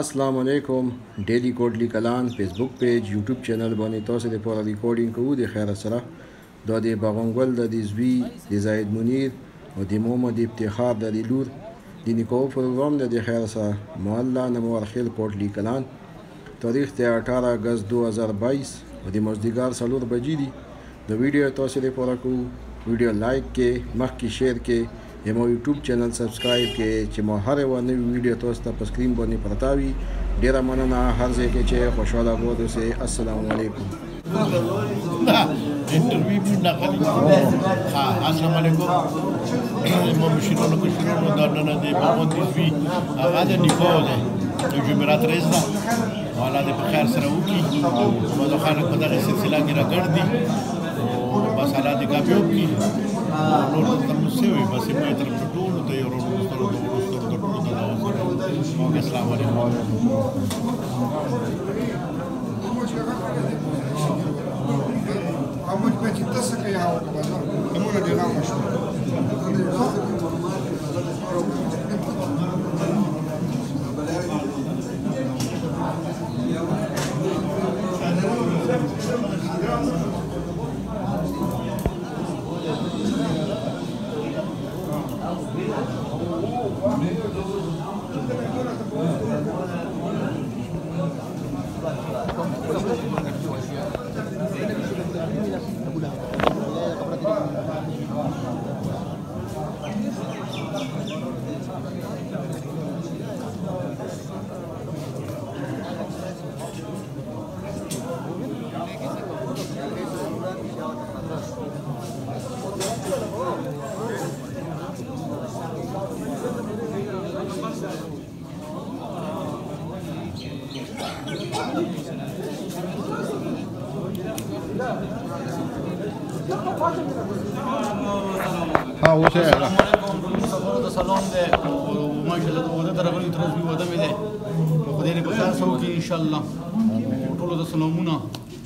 السلام علیکم ډیلی کوډلی کلان فیسبوک پیج یوټیوب چینل باندې تاسو لپاره ریکارډینګ کوو د خیر سره د دې باغونګل د دې زوی د زید منیر او د مومو د افتخار د لور د نیکو پروګرام د خیر سره مولا نمورخیل کوډلی کلان تاریخ ته 18 اگست 2022 او د مزدګار سلور بجې دی د ویډیو تاسو لپاره کوو ویډیو لایک کې مخ کې شیر کې زمو یوټیوب چینل سبسکرایب کړئ چې مو هر یو نوی ویډیو تاسو ته په سکرین باندې پرتا وي ډیر مننه هر ځای کې چې خوشاله اوسئ السلام علیکم انټرویو په نقل ها السلام علیکم مو مشرونو کو شروع د نن د بابا دی وی هغه د نیکو دی د جمعرات رئیس دا والا د په خیر سره وکی مو د خلک په دغه سلسله کې راګړ دي بس حالات کاپیو کی نور sevi, ma si puoi mettere per uno, te io non lo sto dopo, lo sto dopo, lo sto dopo, che slava di Am început să căiau, că mă zic, că mă Amém. ها اوس یې السلام علیکم سفر ته سلام دی او ماشاءالله د وده طرف نه ترز به وده مې دی نو خدای دې په تاسو کې ان شاء الله ټول د سلامونه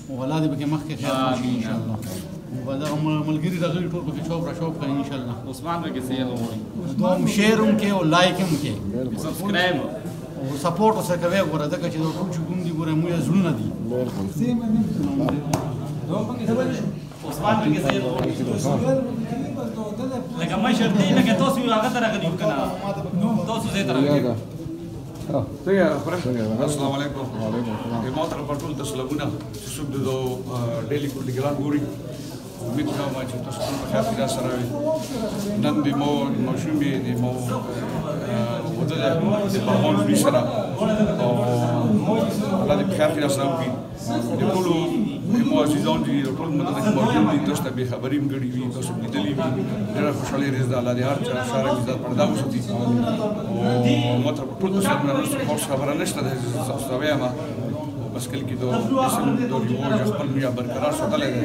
او ولادي به مخکې خیر شي ان شاء الله ودا ملګری دغه ټول به شوب را شوب کوي ان شاء الله عثمان به کې سي دوم شیرم کې او لایکم کې سبسکرایب سپورټ سره کوي ګوره ځکه چې کوم چې ګوندي ګوره موږ زړونه دي عثمان کې زه لکه ما شرط دی لکه تاسو یو هغه طرح غوښتنه کنه تاسو زه طرح السلام علیکم ما تر په ټول تاسو لګونه چې څوک د ډیلی کولډ ګران ګوري امید کوم چې تاسو په خیر کې سره وي نن به مو ماشوم به مو ことで守る力 الله دې په خیر کې راځو کې د ټول معجزات دي د ټول مدد کې موجود دي تاسو ته به خبرې مګړي وي تاسو دې دلی وي ډېر خوشاله رز د الله دې هر چا سره عزت پردا وشتي او متر ټول څه نه خبره نشته د تاسو ما مشکل کې دوه اسم د ریوج خپل بیا برقرار ساتل دي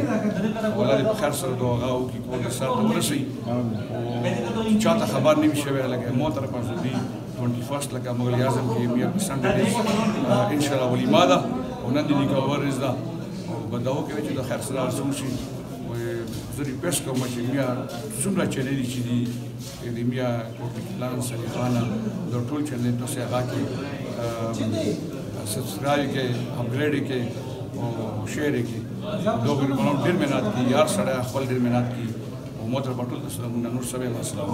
ولادي په خیر سره دوه غاو کې کوم سره ورشي او چاته خبر نیم شوی لکه مو تر پاسه دي 21st لکه مغل اعظم کې میا پسند دې ان شاء الله ولیماده ونن دې کور از دا بداو کې چې د خیر سره ارزو شي زری پېښ کوم چې میا څومره چلې دي چې دې دې میا کوټلان سره خانه د ټول چلې ته سه راکې سبسکرایب کې اپګریډ کې او شیر کې دوه غربانو ډیر مهنت کی یار سره خپل ډیر مهنت کی او موټر پټول د سلام نور سبه مسلام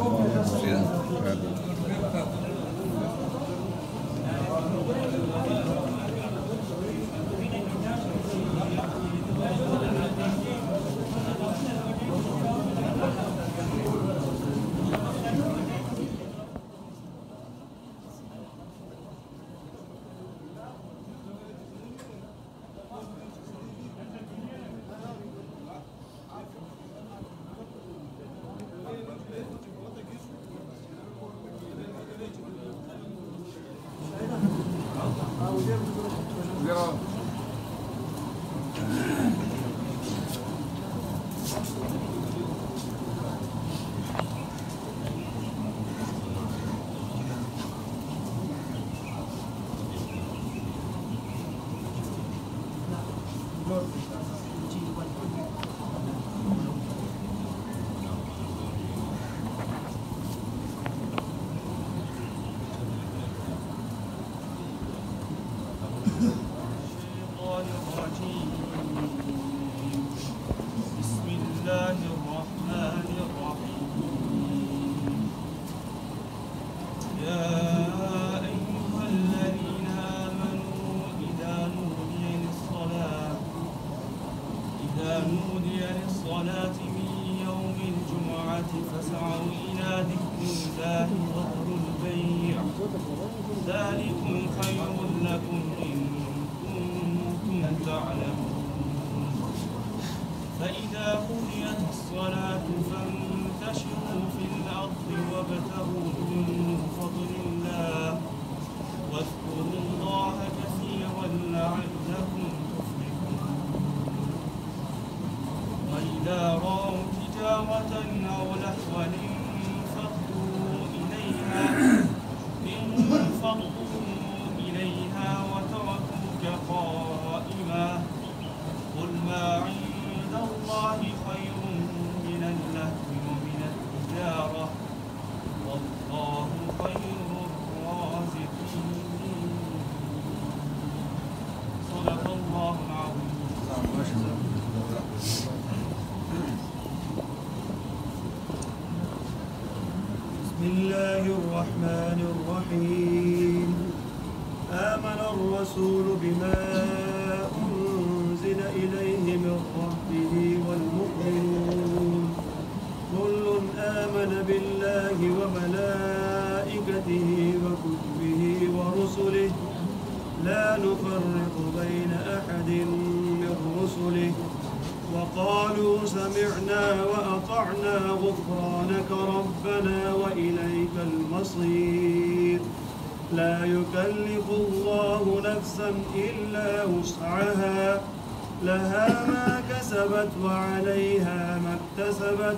آياته وكتبه ورسله لا نفرق بين أحد من رسله وقالوا سمعنا وأطعنا غفرانك ربنا وإليك المصير لا يكلف الله نفسا إلا وسعها لها ما كسبت وعليها ما اكتسبت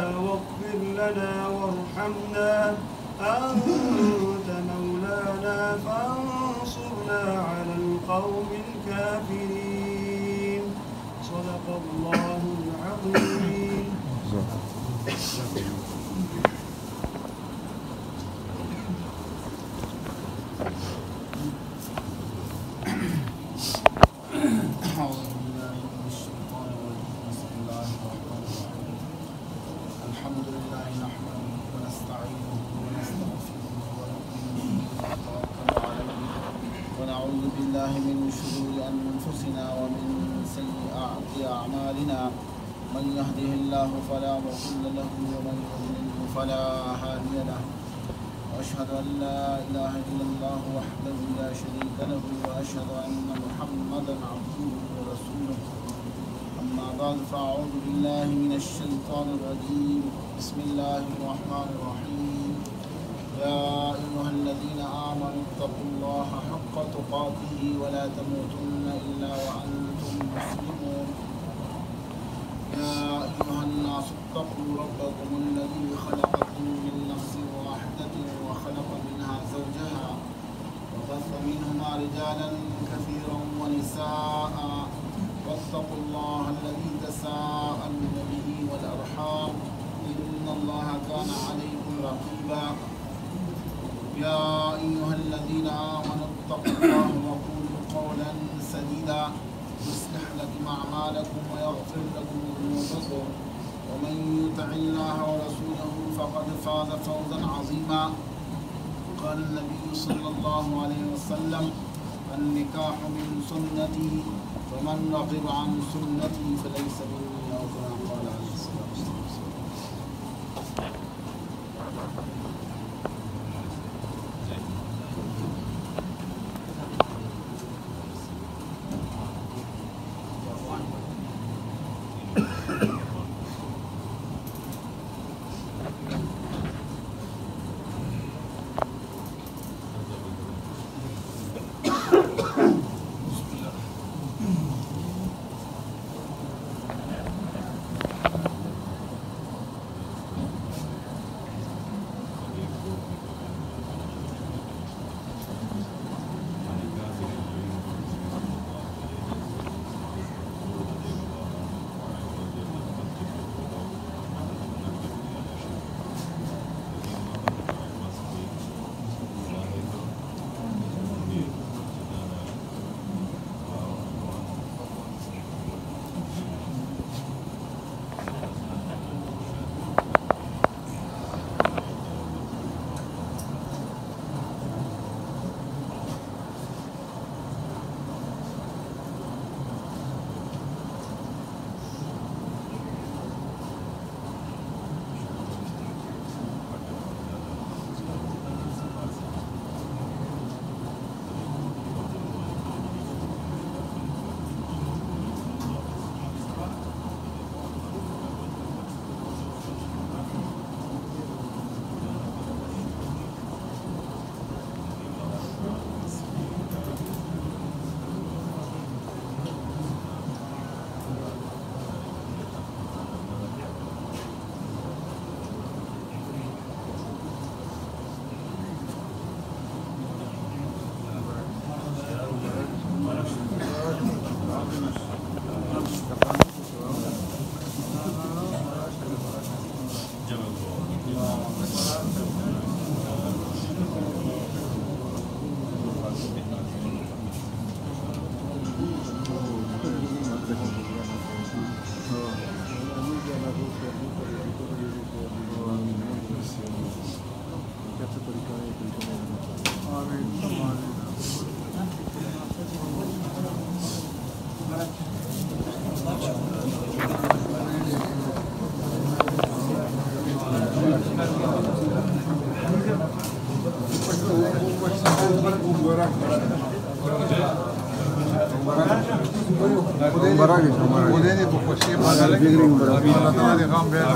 واغفر لنا وارحمنا أنت مولانا فانصرنا على القوم الكافرين صدق الله العظيم أعمالنا من يهده الله فلا مضل له ومن يضلله فلا هادي له وأشهد أن لا إله إلا الله وحده لا شريك له وأشهد أن محمدا عبده ورسوله أما بعد فأعوذ بالله من الشيطان الرجيم بسم الله الرحمن الرحيم يا أيها الذين آمنوا اتقوا الله حق تقاته ولا تموتن إلا وأنتم مسلمون خلقكم من نفس واحدة وخلق منها زوجها وبث منهما رجالا كثيرا ونساء فاز فوزا عظيما قال النبي صلى الله عليه وسلم النكاح من سنتي فمن رغب عن سنتي فليس مني أو كما قال عليه الصلاة والسلام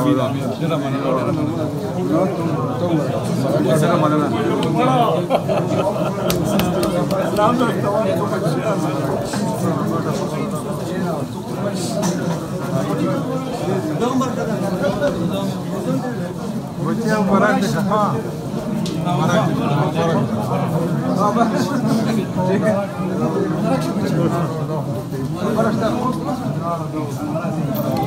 بچے مراک ہاں مراک مراک مراک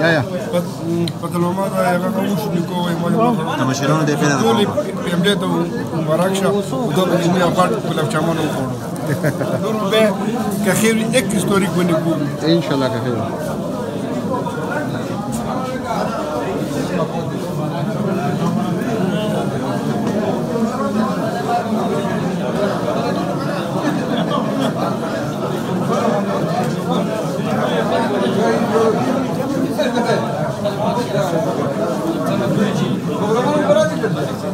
Ja, ja. Pa telovada je kakav ušnik ovaj moj možda. Tamo še ravno da je pena na koliko. Pijem ljeto u Marakša, u dobro mi je apart u Lavčamanu u Kono. Dobro be, kahir ek istoriko ne kubi. Inšallah kahir.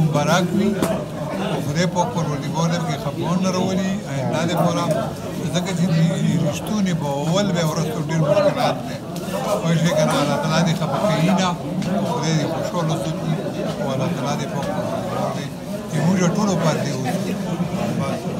مبارک وي خدای پاک پروردګار دې پکې خپګان نه راولي آینده دې پوره ځکه چې رښتونې په اول به ورسته ډېر مشکلات دي په شي کنه الله تعالی دې خپګان نه خدای دې خوشاله وساتي او الله تعالی دې پاک پروردګار دې موږ ټول پر دې وځي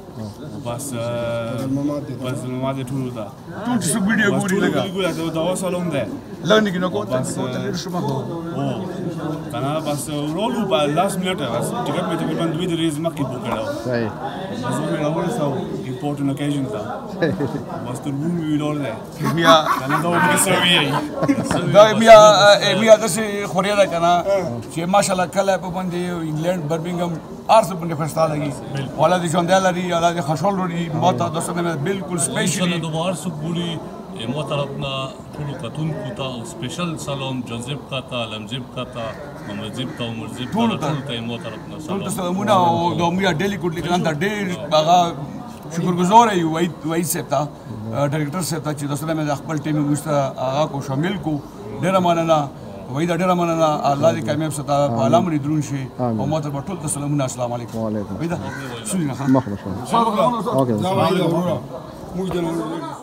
بس بس معلومات ټول دا ټول څه ویډیو ګوري لگا بس ټول ویډیو ګوري دا وسالوم ده learning, you know, go was, uh, oh. کنه بس رول په لاس منټ بس ټیکټ مې تقریبا دوی د ریز مخکې بوک کړو صحیح بس مې راوړ سو امپورټنټ اوکیزن تا بس تر وون وی ډول نه میا کنه دا وګړي سوي دا میا میا د څه خوري دا کنه چې ماشاالله کله په باندې انګلند برمنګم ارس باندې فستا لګي ولا دي ژوند لري ولا دي خوشحال لري ماته د څه نه بالکل سپیشلی دوه ارس ګولي ماته راتنه ټولو کتونکو ته سپیشل سلام جذب کاته لمجب کاته ممجب ته عمرجب ته ټول ته مو طرف نه سلام ټول سلامونه او د امیا ډیلی کوټ لیکلان ته ډېر باغا شکرګزار یو وای وای سپتا ډایرکټر سپتا چې دسته مې خپل ټیم موږ ته هغه کو شامل کو ډېر مننه وای دا ډېر مننه الله دې کامیاب ستا بالا مې درون شي او مو ته ټول ته سلامونه السلام علیکم وعلیکم وای دا سونه خان مخ مخ اوکے موږ دلته